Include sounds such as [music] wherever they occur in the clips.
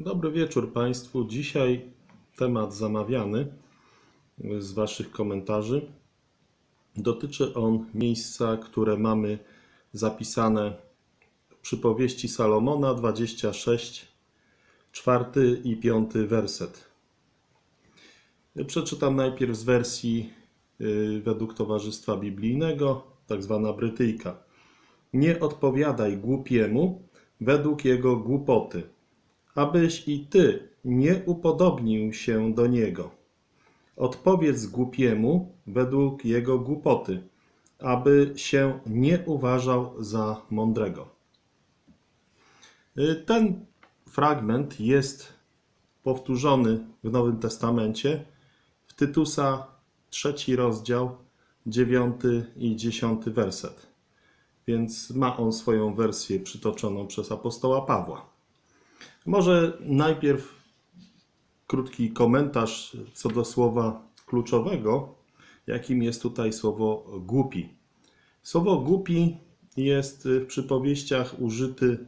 Dobry wieczór Państwu. Dzisiaj temat zamawiany z Waszych komentarzy. Dotyczy on miejsca, które mamy zapisane w przypowieści Salomona 26, czwarty i piąty werset. Przeczytam najpierw z wersji y, według Towarzystwa Biblijnego, tak zwana Brytyjka. Nie odpowiadaj głupiemu według jego głupoty, abyś i ty nie upodobnił się do niego. Odpowiedz głupiemu według jego głupoty, aby się nie uważał za mądrego. Y, Ten fragment jest powtórzony w Nowym Testamencie w Tytusa trzeci rozdział, dziewiąty i dziesiąty werset. Więc ma on swoją wersję przytoczoną przez apostoła Pawła. Może najpierw krótki komentarz co do słowa kluczowego, jakim jest tutaj słowo głupi. Słowo głupi jest w przypowieściach użyty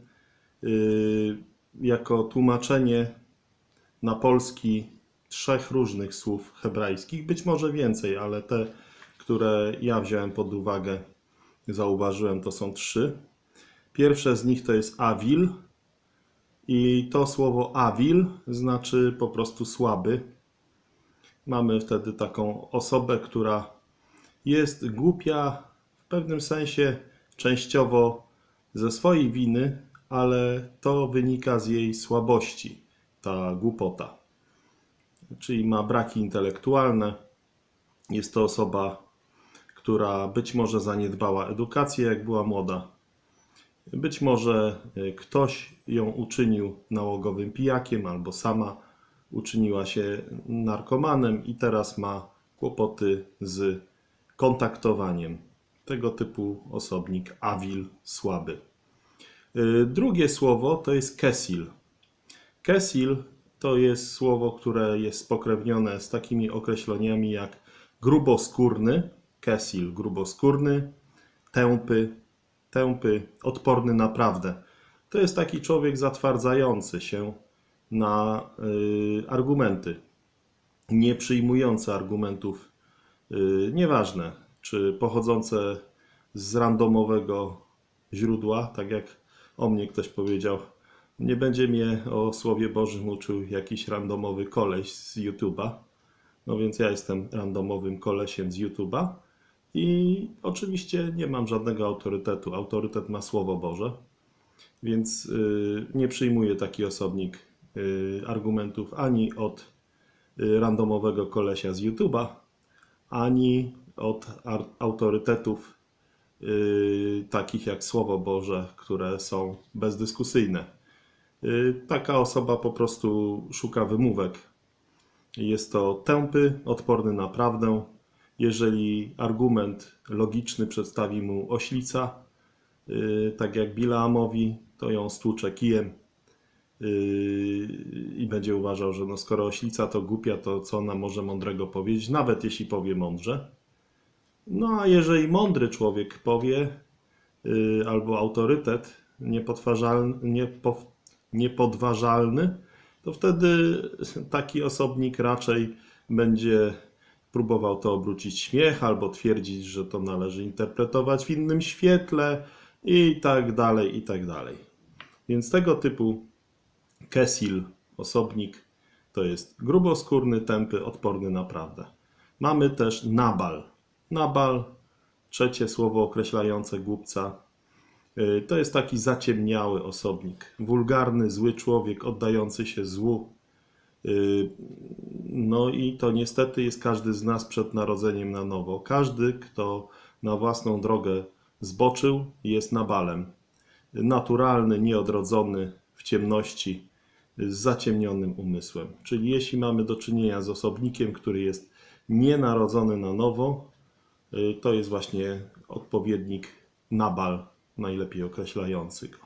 yy, jako tłumaczenie na polski trzech różnych słów hebrajskich, być może więcej, ale te, które ja wziąłem pod uwagę, zauważyłem, to są trzy. Pierwsze z nich to jest awil i to słowo awil znaczy po prostu słaby. Mamy wtedy taką osobę, która jest głupia w pewnym sensie częściowo ze swojej winy, ale to wynika z jej słabości, ta głupota. Czyli ma braki intelektualne. Jest to osoba, która być może zaniedbała edukację, jak była młoda. Być może ktoś ją uczynił nałogowym pijakiem, albo sama uczyniła się narkomanem i teraz ma kłopoty z kontaktowaniem. Tego typu osobnik, awil, słaby. Drugie słowo to jest kesil. Kesil to jest słowo, które jest spokrewnione z takimi określeniami jak gruboskórny, kesil, gruboskórny, tępy, tępy, odporny naprawdę. To jest taki człowiek zatwardzający się na y, argumenty, nie przyjmujący argumentów, y, nieważne, czy pochodzące z randomowego źródła, tak jak o mnie ktoś powiedział, nie będzie mnie o Słowie Bożym uczył jakiś randomowy koleś z YouTube'a. No więc ja jestem randomowym kolesiem z YouTube'a i oczywiście nie mam żadnego autorytetu. Autorytet ma Słowo Boże, więc yy, nie przyjmuję taki osobnik yy, argumentów ani od yy, randomowego kolesia z YouTube'a, ani od autorytetów y, takich jak Słowo Boże, które są bezdyskusyjne. Y, taka osoba po prostu szuka wymówek. Jest to tępy, odporny na prawdę. Jeżeli argument logiczny przedstawi mu oślica, y, tak jak Bilaamowi, to ją stłucze kijem i będzie uważał, że no skoro oślica to głupia, to co ona może mądrego powiedzieć, nawet jeśli powie mądrze. No a jeżeli mądry człowiek powie, yy, albo autorytet niepodważalny, niepo, niepodważalny, to wtedy taki osobnik raczej będzie próbował to obrócić śmiech, albo twierdzić, że to należy interpretować w innym świetle i tak dalej, i tak dalej. Więc tego typu kesil, osobnik, to jest gruboskórny, tępy, odporny na prawdę. Mamy też nabal. Nabal, trzecie słowo określające głupca, to jest taki zaciemniały osobnik, wulgarny, zły człowiek, oddający się złu. No i to niestety jest każdy z nas przed narodzeniem na nowo. Każdy, kto na własną drogę zboczył, jest nabalem. Naturalny, nieodrodzony, w ciemności, z zaciemnionym umysłem. Czyli jeśli mamy do czynienia z osobnikiem, który jest nienarodzony na nowo, to jest właśnie odpowiednik Nabal, najlepiej określający go.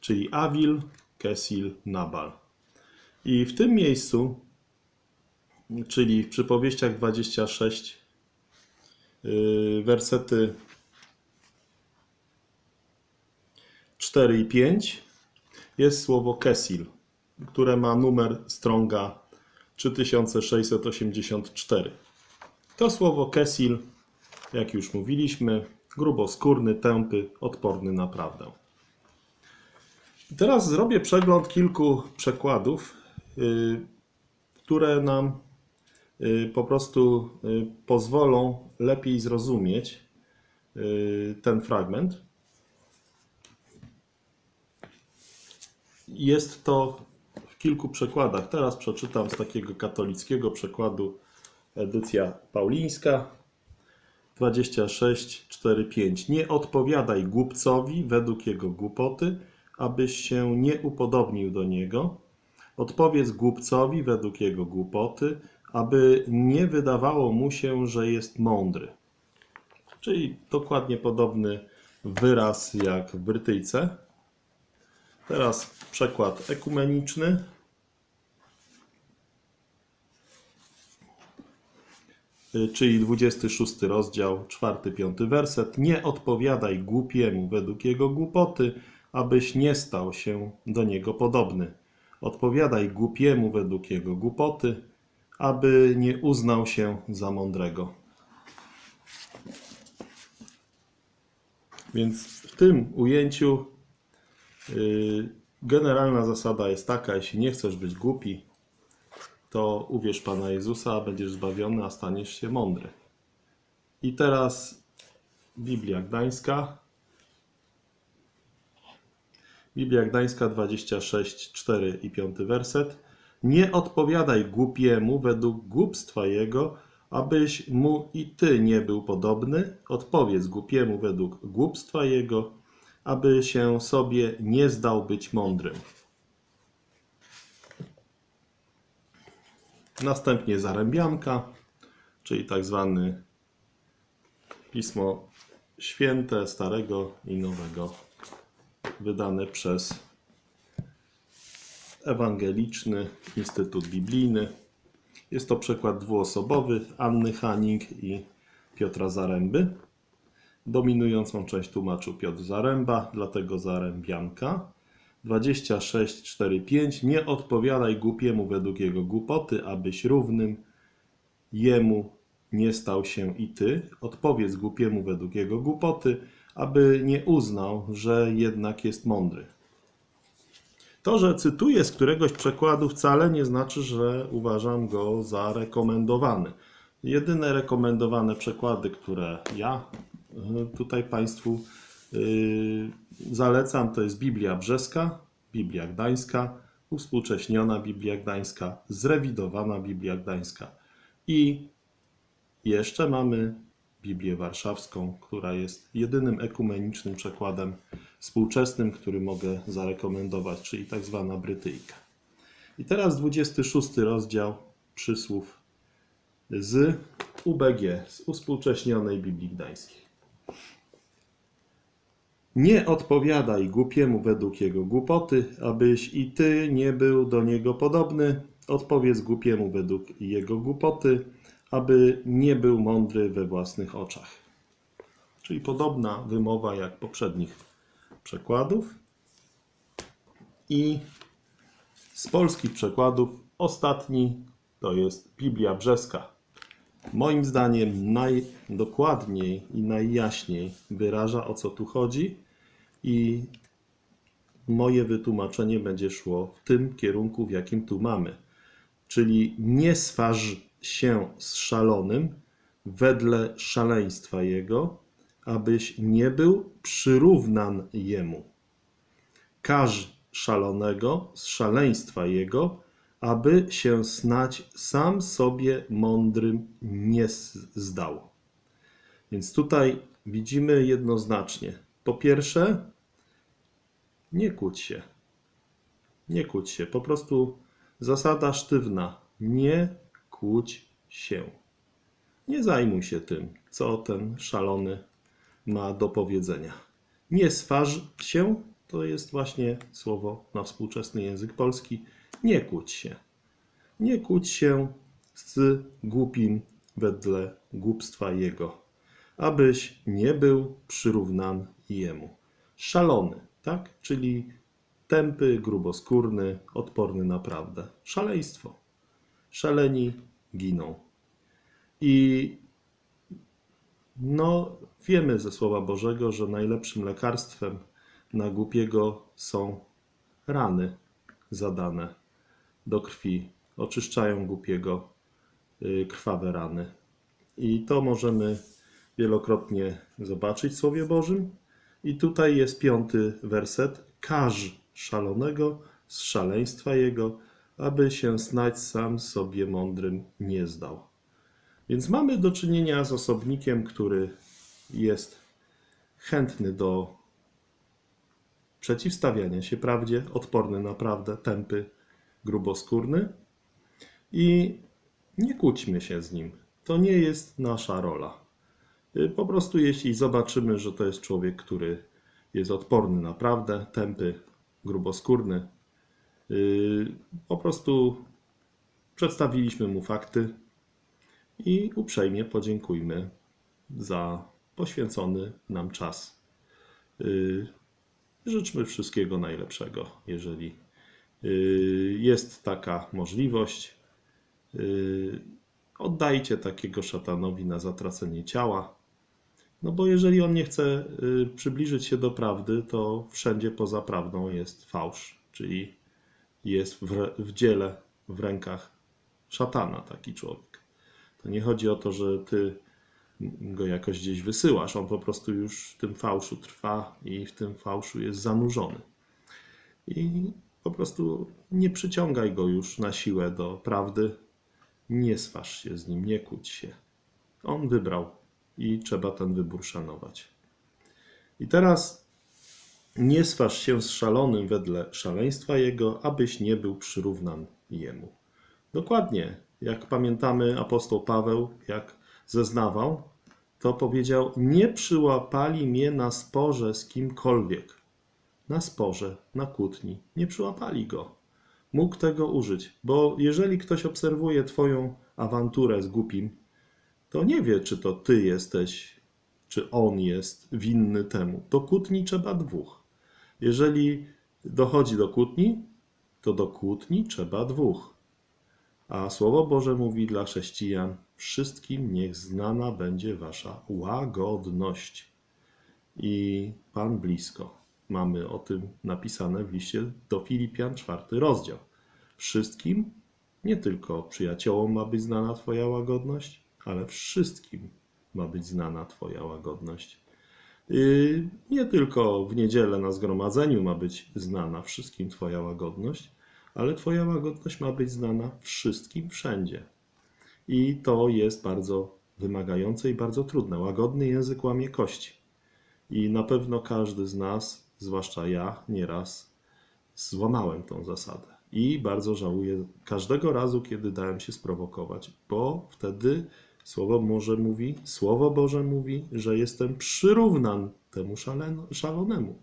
Czyli Awil, Kesil, Nabal. I w tym miejscu, czyli w przypowieściach 26, wersety 4 i 5, jest słowo Kesil. które ma numer Stronga 3684. To słowo kesil, jak już mówiliśmy, gruboskórny, tępy, odporny na prawdę. Teraz zrobię przegląd kilku przekładów, które nam y, po prostu y, pozwolą lepiej zrozumieć ten fragment. Jest to w kilku przekładach. Teraz przeczytam z takiego katolickiego przekładu edycja paulińska 26:4-5. Nie odpowiadaj głupcowi według jego głupoty, abyś się nie upodobnił do niego. Odpowiedz głupcowi według jego głupoty, aby nie wydawało mu się, że jest mądry. Czyli dokładnie podobny wyraz jak w Brytyjce. Teraz przekład ekumeniczny. Czyli 26 rozdział, 4-5 werset. Nie odpowiadaj głupiemu według jego głupoty, abyś nie stał się do niego podobny. Odpowiadaj głupiemu według jego głupoty, aby nie uznał się za mądrego. Więc w tym ujęciu yy, generalna zasada jest taka: jeśli nie chcesz być głupi, to uwierz Pana Jezusa, będziesz zbawiony, a staniesz się mądry. I teraz Biblia Gdańska, Biblia Gdańska 26, 4 i 5 werset. Nie odpowiadaj głupiemu według głupstwa jego, abyś mu i ty nie był podobny. Odpowiedz głupiemu według głupstwa jego, aby się sobie nie zdał być mądrym. Następnie zarębianka, czyli tak zwany Pismo Święte Starego i Nowego wydane przez Ewangeliczny Instytut Biblijny. Jest to przykład dwuosobowy Anny Haning i Piotra Zaręby. Dominującą część tłumaczył Piotr Zaręba, dlatego Zarębianka. 26:4-5 Nie odpowiadaj głupiemu według jego głupoty, abyś równym jemu nie stał się i ty. Odpowiedz głupiemu według jego głupoty, aby nie uznał, że jednak jest mądry. To, że cytuję z któregoś przekładu, wcale nie znaczy, że uważam go za rekomendowany. Jedyne rekomendowane przekłady, które ja y, tutaj Państwu y, zalecam, to jest Biblia Brzeska, Biblia Gdańska, uwspółcześniona Biblia Gdańska, zrewidowana Biblia Gdańska. I jeszcze mamy Biblię Warszawską, która jest jedynym ekumenicznym przekładem współczesnym, który mogę zarekomendować, czyli tak zwana Brytyjka. I teraz 26 rozdział przysłów z UBG, z uspółcześnionej Biblii Gdańskiej. Nie odpowiadaj głupiemu według jego głupoty, abyś i ty nie był do niego podobny. Odpowiedz głupiemu według jego głupoty, aby nie był mądry we własnych oczach. Czyli podobna wymowa jak poprzednich przekładów. I z polskich przekładów ostatni to jest Biblia Brzeska. Moim zdaniem najdokładniej i najjaśniej wyraża o co tu chodzi i moje wytłumaczenie będzie szło w tym kierunku, w jakim tu mamy. Czyli nie swarz się z szalonym wedle szaleństwa jego, abyś nie był przyrównan jemu. Każ szalonego z szaleństwa jego, aby się snać sam sobie mądrym nie zdał. Więc tutaj widzimy jednoznacznie. Po pierwsze, nie kłóć się. Nie kłóć się. Po prostu zasada sztywna. Nie kłóć się. Nie zajmuj się tym, co ten szalony ma do powiedzenia. Nie swarz się to jest właśnie słowo na współczesny język polski. Nie kłóć się. Nie kłóć się z głupim wedle głupstwa jego, abyś nie był przyrównany jemu. Szalony, tak? Czyli Tępy, gruboskórny, odporny na prawdę. Szaleństwo. Szaleni giną. I no, wiemy ze Słowa Bożego, że najlepszym lekarstwem na głupiego są rany zadane do krwi. Oczyszczają głupiego y, krwawe rany. I to możemy wielokrotnie zobaczyć w Słowie Bożym. I tutaj jest piąty werset. Każ szalonego z szaleństwa jego, aby się snać sam sobie mądrym nie zdał. Więc mamy do czynienia z osobnikiem, który jest chętny do przeciwstawiania się prawdzie, odporny na prawdę, tępy, gruboskórny i nie kłóćmy się z nim. To nie jest nasza rola. Po prostu jeśli zobaczymy, że to jest człowiek, który jest odporny na prawdę, tępy, gruboskórny, po prostu przedstawiliśmy mu fakty i uprzejmie podziękujmy za poświęcony nam czas. Y, życzmy wszystkiego najlepszego, jeżeli jest taka możliwość. Oddajcie takiego szatanowi na zatracenie ciała no bo jeżeli on nie chce y, przybliżyć się do prawdy, to wszędzie poza prawdą jest fałsz, czyli jest w, w dziele, w rękach szatana taki człowiek. To nie chodzi o to, że ty go jakoś gdzieś wysyłasz, on po prostu już w tym fałszu trwa i w tym fałszu jest zanurzony. I po prostu nie przyciągaj go już na siłę do prawdy, nie sważ się z nim, nie kłóć się. On wybrał i trzeba ten wybór szanować. I teraz nie sważ się z szalonym wedle szaleństwa jego, abyś nie był przyrównan jemu. Dokładnie, jak pamiętamy, apostoł Paweł, jak zeznawał, to powiedział: Nie przyłapali mnie na sporze z kimkolwiek. Na sporze, na kłótni. Nie przyłapali go. Mógł tego użyć, bo jeżeli ktoś obserwuje Twoją awanturę z głupim, to nie wie, czy to ty jesteś, czy on jest winny temu. Do kłótni trzeba dwóch. Jeżeli dochodzi do kłótni, to do kłótni trzeba dwóch. A Słowo Boże mówi dla chrześcijan: Wszystkim niech znana będzie wasza łagodność. I Pan blisko. Mamy o tym napisane w liście do Filipian, czwarty rozdział. Wszystkim, nie tylko przyjaciołom ma być znana Twoja łagodność, ale wszystkim ma być znana Twoja łagodność. Y, nie tylko w niedzielę na zgromadzeniu ma być znana wszystkim Twoja łagodność, ale Twoja łagodność ma być znana wszystkim wszędzie. I to jest bardzo wymagające i bardzo trudne. Łagodny język łamie kości. I na pewno każdy z nas, zwłaszcza ja, nieraz złamałem tą zasadę. I bardzo żałuję każdego razu, kiedy dałem się sprowokować, bo wtedy Słowo Boże mówi, Słowo Boże mówi, że jestem przyrównan temu szalonemu.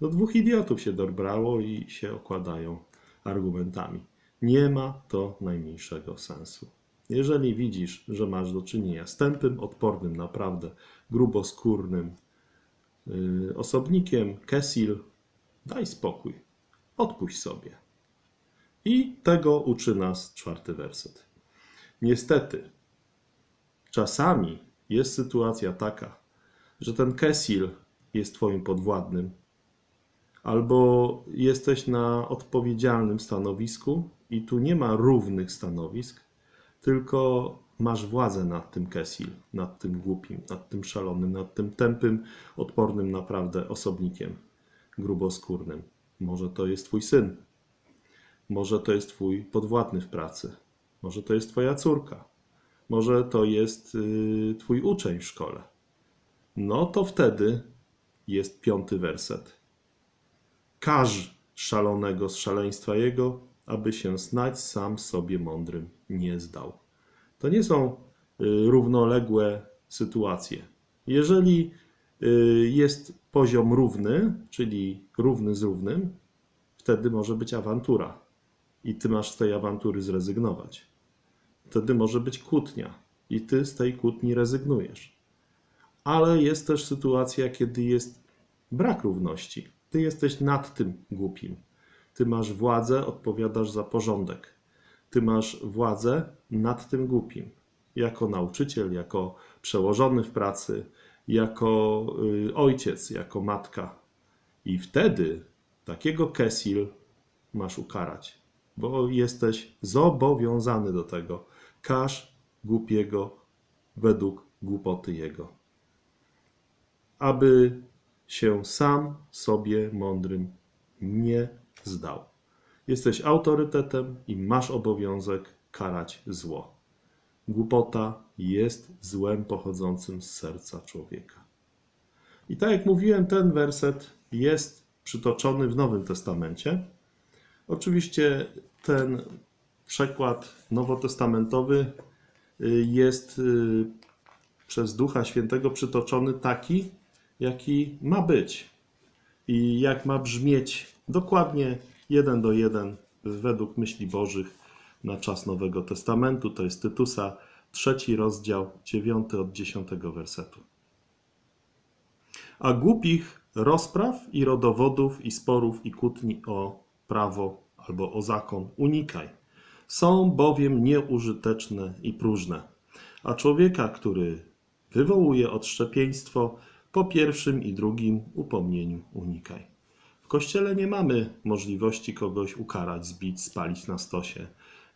Do dwóch idiotów się dobrało i się okładają argumentami. Nie ma to najmniejszego sensu. Jeżeli widzisz, że masz do czynienia z tępym, odpornym, naprawdę gruboskórnym yy, osobnikiem, kesil, daj spokój, odpuść sobie. I tego uczy nas czwarty werset. Niestety, Czasami jest sytuacja taka, że ten Kesil jest Twoim podwładnym, albo jesteś na odpowiedzialnym stanowisku i tu nie ma równych stanowisk, tylko masz władzę nad tym Kesil, nad tym głupim, nad tym szalonym, nad tym tępym, odpornym naprawdę osobnikiem gruboskórnym. Może to jest Twój syn, może to jest Twój podwładny w pracy, może to jest Twoja córka, może to jest y, Twój uczeń w szkole. No to wtedy jest piąty werset. Każ szalonego z szaleństwa jego, aby się snać sam sobie mądrym nie zdał. To nie są y, równoległe sytuacje. Jeżeli y, jest poziom równy, czyli równy z równym, wtedy może być awantura i ty masz z tej awantury zrezygnować wtedy może być kłótnia i ty z tej kłótni rezygnujesz. Ale jest też sytuacja, kiedy jest brak równości. Ty jesteś nad tym głupim. Ty masz władzę, odpowiadasz za porządek. Ty masz władzę nad tym głupim. Jako nauczyciel, jako przełożony w pracy, jako y, ojciec, jako matka. I wtedy takiego Kesil masz ukarać, bo jesteś zobowiązany do tego. Każ głupiego według głupoty jego. Aby się sam sobie mądrym nie zdał. Jesteś autorytetem i masz obowiązek karać zło. Głupota jest złem pochodzącym z serca człowieka. I tak jak mówiłem, ten werset jest przytoczony w Nowym Testamencie. Oczywiście ten przekład nowotestamentowy y, jest y, przez Ducha Świętego przytoczony taki, jaki ma być i jak ma brzmieć dokładnie jeden do jeden według myśli Bożych na czas Nowego Testamentu. To jest Tytusa, trzeci rozdział, dziewiąty od dziesiątego wersetu. A głupich rozpraw i rodowodów i sporów i kłótni o prawo albo o zakon unikaj. Są bowiem nieużyteczne i próżne. A człowieka, który wywołuje odszczepieństwo, po pierwszym i drugim upomnieniu unikaj. W kościele nie mamy możliwości kogoś ukarać, zbić, spalić na stosie,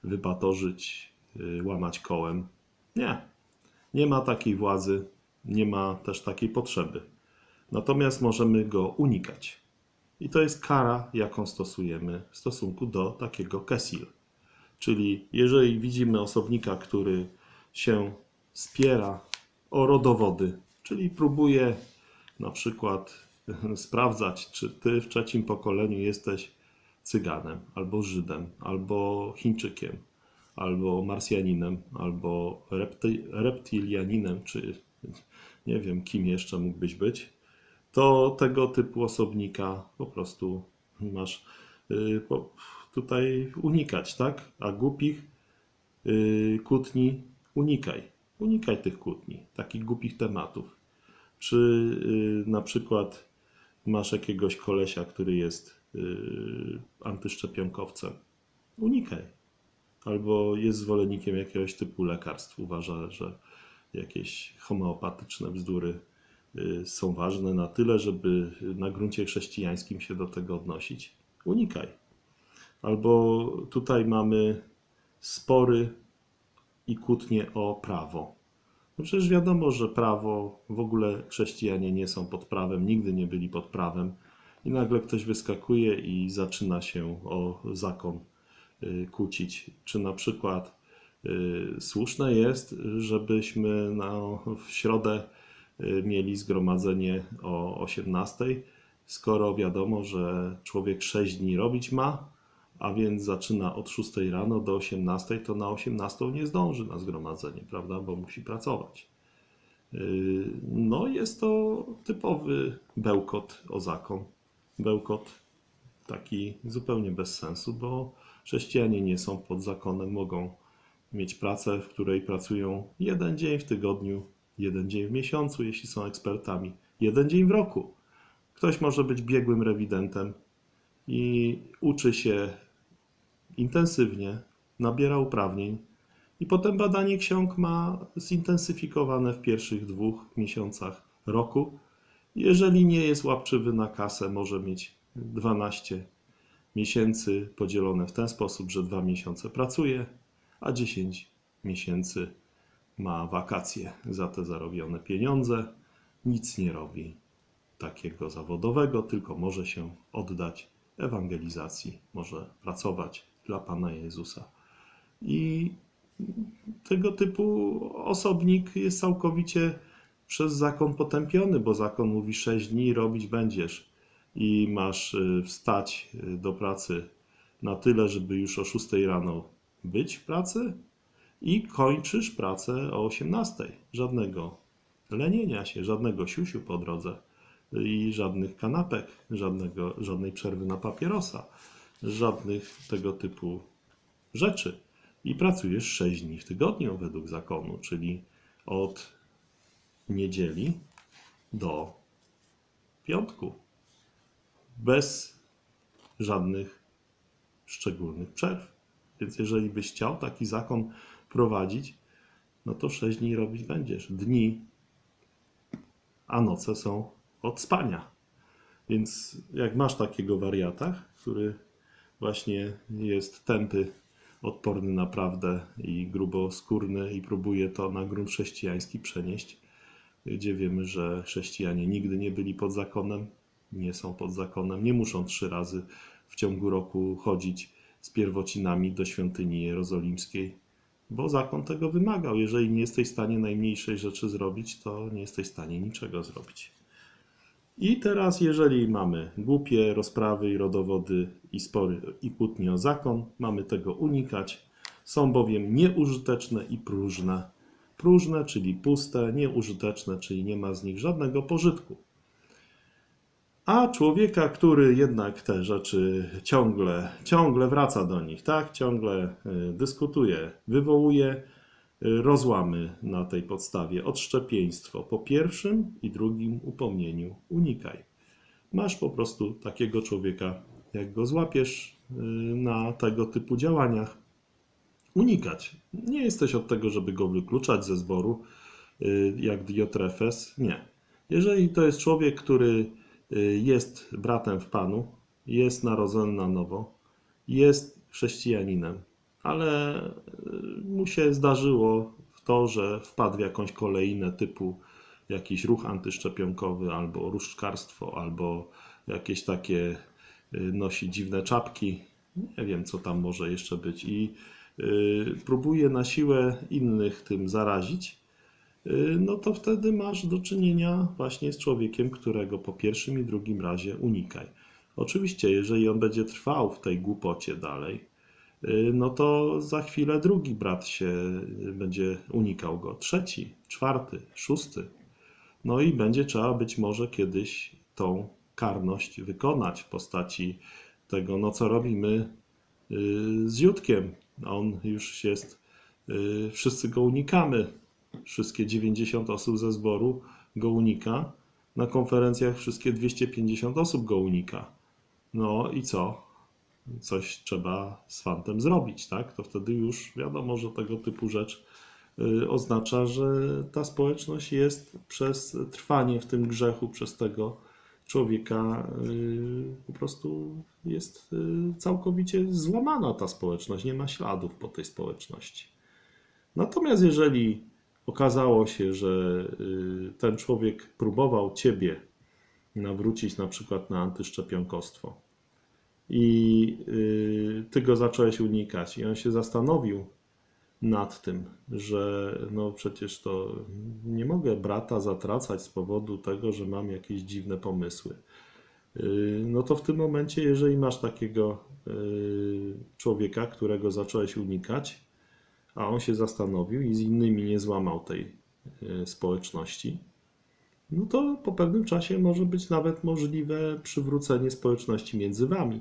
wypatorzyć, y, łamać kołem. Nie. Nie ma takiej władzy, nie ma też takiej potrzeby. Natomiast możemy go unikać. I to jest kara, jaką stosujemy w stosunku do takiego kesil. Czyli jeżeli widzimy osobnika, który się spiera o rodowody, czyli próbuje na przykład [laughs] sprawdzać, czy ty w trzecim pokoleniu jesteś Cyganem, albo Żydem, albo Chińczykiem, albo Marsjaninem, albo repty, reptilianinem, czy [laughs] nie wiem, kim jeszcze mógłbyś być, to tego typu osobnika po prostu masz y, tutaj unikać, tak? A głupich y, kłótni unikaj. Unikaj tych kłótni, takich głupich tematów. Czy y, na przykład masz jakiegoś kolesia, który jest antyszczepionkowcem? Unikaj. Albo jest zwolennikiem jakiegoś typu lekarstw. Uważa, że jakieś homeopatyczne bzdury Y, są ważne na tyle, żeby na gruncie chrześcijańskim się do tego odnosić. Unikaj. Albo tutaj mamy spory i kłótnie o prawo. No przecież wiadomo, że prawo, w ogóle chrześcijanie nie są pod prawem, nigdy nie byli pod prawem. I nagle ktoś wyskakuje i zaczyna się o zakon y, kłócić. Czy na przykład y, słuszne jest, żebyśmy na, w środę Y, mieli zgromadzenie o 18, skoro wiadomo, że człowiek 6 dni robić ma, a więc zaczyna od 6 rano do 18, to na 18 nie zdąży na zgromadzenie, prawda, bo musi pracować. Y, no, jest to typowy bełkot o zakon. Bełkot taki zupełnie bez sensu, bo chrześcijanie nie są pod zakonem, mogą mieć pracę, w której pracują jeden dzień w tygodniu, jeden dzień w miesiącu, jeśli są ekspertami, jeden dzień w roku. Ktoś może być biegłym rewidentem i uczy się intensywnie, nabiera uprawnień, i potem badanie ksiąg ma zintensyfikowane w pierwszych dwóch miesiącach roku. Jeżeli nie jest łapczywy na kasę, może mieć 12 miesięcy podzielone w ten sposób, że dwa miesiące pracuje, a 10 miesięcy ma wakacje za te zarobione pieniądze, nic nie robi takiego zawodowego, tylko może się oddać ewangelizacji, może pracować dla Pana Jezusa. I tego typu osobnik jest całkowicie przez zakon potępiony, bo zakon mówi 6 dni robić będziesz i masz y, wstać y, do pracy na tyle, żeby już o 6 rano być w pracy, i kończysz pracę o 18. Żadnego lenienia się, żadnego siusiu po drodze i żadnych kanapek, żadnego, żadnej przerwy na papierosa, żadnych tego typu rzeczy. I pracujesz 6 dni w tygodniu według zakonu, czyli od niedzieli do piątku. bez żadnych szczególnych przerw. Więc jeżeli byś chciał taki zakon prowadzić, no to sześć dni robić będziesz. Dni, a noce są od spania. Więc jak masz takiego wariata, który właśnie jest tępy, odporny na prawdę i gruboskórny i próbuje to na grunt chrześcijański przenieść, gdzie wiemy, że chrześcijanie nigdy nie byli pod zakonem, nie są pod zakonem, nie muszą trzy razy w ciągu roku chodzić z pierwocinami do świątyni jerozolimskiej, bo zakon tego wymagał. Jeżeli nie jesteś w stanie najmniejszej rzeczy zrobić, to nie jesteś w stanie niczego zrobić. I teraz, jeżeli mamy głupie rozprawy i rodowody i spory i kłótnie o zakon, mamy tego unikać. Są bowiem nieużyteczne i próżne. Próżne, czyli puste, nieużyteczne, czyli nie ma z nich żadnego pożytku. A człowieka, który jednak te rzeczy ciągle, ciągle wraca do nich, tak? Ciągle y, dyskutuje, wywołuje rozłamy na tej podstawie, odszczepieństwo po pierwszym i drugim upomnieniu unikaj. Masz po prostu takiego człowieka, jak go złapiesz y, na tego typu działaniach, unikać. Nie jesteś od tego, żeby go wykluczać ze zboru, jak Diotrefes, nie. Jeżeli to jest człowiek, który Y, jest bratem w Panu, jest narodzony na nowo, jest chrześcijaninem, ale y, mu się zdarzyło to, że wpadł w jakąś kolejnę typu jakiś ruch antyszczepionkowy, albo różdżkarstwo, albo jakieś takie y, nosi dziwne czapki. Nie wiem, co tam może jeszcze być. I próbuje na siłę innych tym zarazić Y, no to wtedy masz do czynienia właśnie z człowiekiem, którego po pierwszym i drugim razie unikaj. Oczywiście, jeżeli on będzie trwał w tej głupocie dalej, y, no to za chwilę drugi brat się y, będzie unikał go, trzeci, czwarty, szósty. No i będzie trzeba być może kiedyś tą karność wykonać w postaci tego, no co robimy z Jutkiem. On już jest, wszyscy go unikamy, wszystkie 90 osób ze zboru go unika. Na konferencjach wszystkie 250 osób go unika. No i co? Coś trzeba z fantem zrobić, tak? To wtedy już wiadomo, że tego typu rzecz y, oznacza, że ta społeczność jest przez trwanie w tym grzechu, przez tego człowieka y, po prostu jest y, całkowicie złamana ta społeczność, nie ma śladów po tej społeczności. Natomiast jeżeli okazało się, że ten człowiek próbował ciebie nawrócić na przykład na antyszczepionkostwo i y, ty go zacząłeś unikać i on się zastanowił nad tym, że no przecież to nie mogę brata zatracać z powodu tego, że mam jakieś dziwne pomysły. Y, no to w tym momencie, jeżeli masz takiego człowieka, którego zacząłeś unikać, a on się zastanowił i z innymi nie złamał tej społeczności, no to po pewnym czasie może być nawet możliwe przywrócenie społeczności między wami.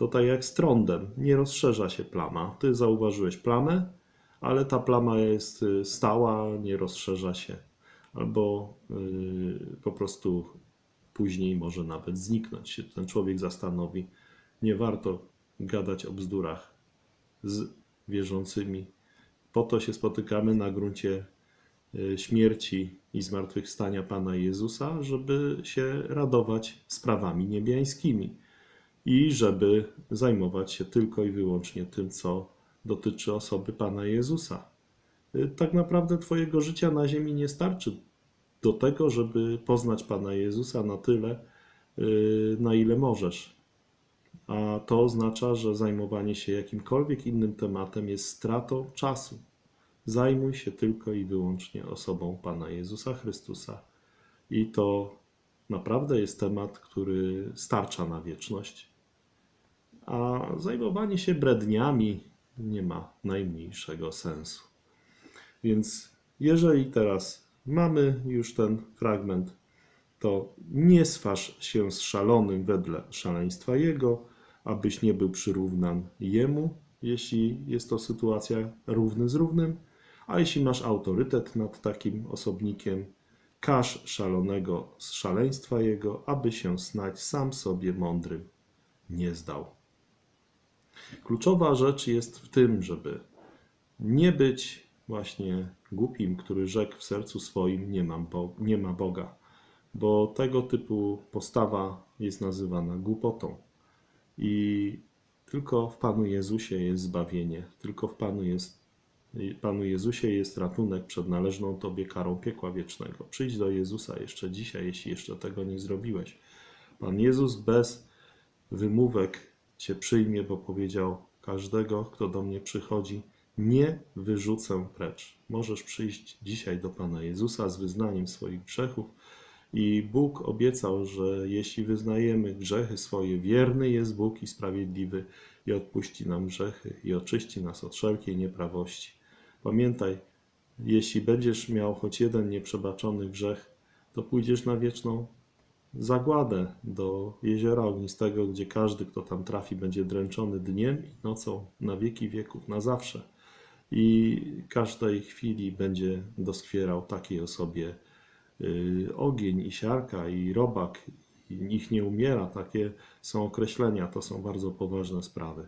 To tak jak z trądem, nie rozszerza się plama. Ty zauważyłeś plamę, ale ta plama jest e, stała, nie rozszerza się, albo yy, po prostu później może nawet zniknąć. Się ten człowiek zastanowi, nie warto gadać o bzdurach z wierzącymi po to się spotykamy na gruncie e, śmierci i zmartwychwstania Pana Jezusa, żeby się radować sprawami niebiańskimi i żeby zajmować się tylko i wyłącznie tym, co dotyczy osoby Pana Jezusa. E, tak naprawdę Twojego życia na ziemi nie starczy do tego, żeby poznać Pana Jezusa na tyle, e, na ile możesz a to oznacza, że zajmowanie się jakimkolwiek innym tematem jest stratą czasu. Zajmuj się tylko i wyłącznie osobą Pana Jezusa Chrystusa. I to naprawdę jest temat, który starcza na wieczność. A zajmowanie się bredniami nie ma najmniejszego sensu. Więc jeżeli teraz mamy już ten fragment, to nie sważ się z szalonym wedle szaleństwa jego, abyś nie był przyrównan jemu, jeśli jest to sytuacja równy z równym, a jeśli masz autorytet nad takim osobnikiem, Każ szalonego z szaleństwa jego, aby się snać sam sobie mądrym nie zdał. Kluczowa rzecz jest w tym, żeby nie być właśnie głupim, który rzekł w sercu swoim: Nie, mam Bo- nie ma Boga, bo tego typu postawa jest nazywana głupotą. I tylko w Panu Jezusie jest zbawienie, tylko w Panu, jest, Panu Jezusie jest ratunek przed należną Tobie karą piekła wiecznego. Przyjdź do Jezusa jeszcze dzisiaj, jeśli jeszcze tego nie zrobiłeś. Pan Jezus bez wymówek Cię przyjmie, bo powiedział: Każdego, kto do mnie przychodzi, nie wyrzucę precz. Możesz przyjść dzisiaj do Pana Jezusa z wyznaniem swoich grzechów. I Bóg obiecał, że jeśli wyznajemy grzechy swoje, wierny jest Bóg i sprawiedliwy i odpuści nam grzechy i oczyści nas od wszelkiej nieprawości. Pamiętaj, jeśli będziesz miał choć jeden nieprzebaczony grzech, to pójdziesz na wieczną zagładę do jeziora ognistego, gdzie każdy, kto tam trafi, będzie dręczony dniem i nocą na wieki wieków, na zawsze. I każdej chwili będzie doskwierał takiej osobie y, ogień i siarka i robak, i nikt nie umiera. Takie są określenia, to są bardzo poważne sprawy.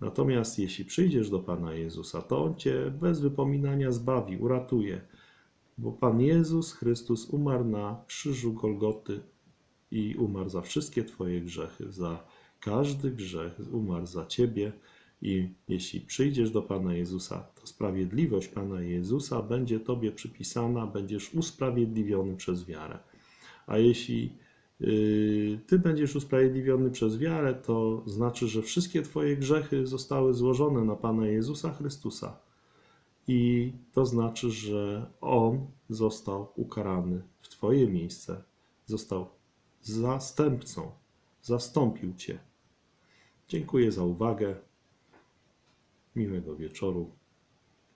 Natomiast jeśli przyjdziesz do Pana Jezusa, to On Cię bez wypominania zbawi, uratuje. Bo Pan Jezus Chrystus umarł na krzyżu Golgoty i umarł za wszystkie Twoje grzechy, za każdy grzech umarł za Ciebie. I jeśli przyjdziesz do Pana Jezusa, to sprawiedliwość Pana Jezusa będzie Tobie przypisana, będziesz usprawiedliwiony przez wiarę. A jeśli yy, Ty będziesz usprawiedliwiony przez wiarę, to znaczy, że wszystkie Twoje grzechy zostały złożone na Pana Jezusa Chrystusa. I to znaczy, że On został ukarany w Twoje miejsce, został zastępcą, zastąpił Cię. Dziękuję za uwagę. Miłego wieczoru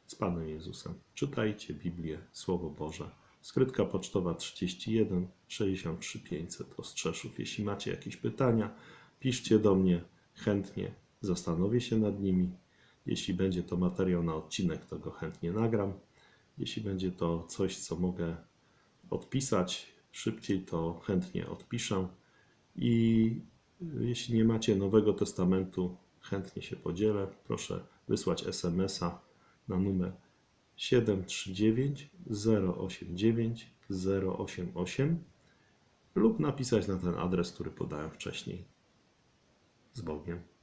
z Panem Jezusem. Czytajcie Biblię, Słowo Boże. Skrytka pocztowa 31 63 500 Ostrzeszów. Jeśli macie jakieś pytania, piszcie do mnie. Chętnie zastanowię się nad nimi. Jeśli będzie to materiał na odcinek, to go chętnie nagram. Jeśli będzie to coś, co mogę odpisać szybciej, to chętnie odpiszę. I jeśli nie macie Nowego Testamentu, chętnie się podzielę. Proszę wysłać SMS-a na numer 739 089 088 lub napisać na ten adres, który podałem wcześniej. Z Bogiem.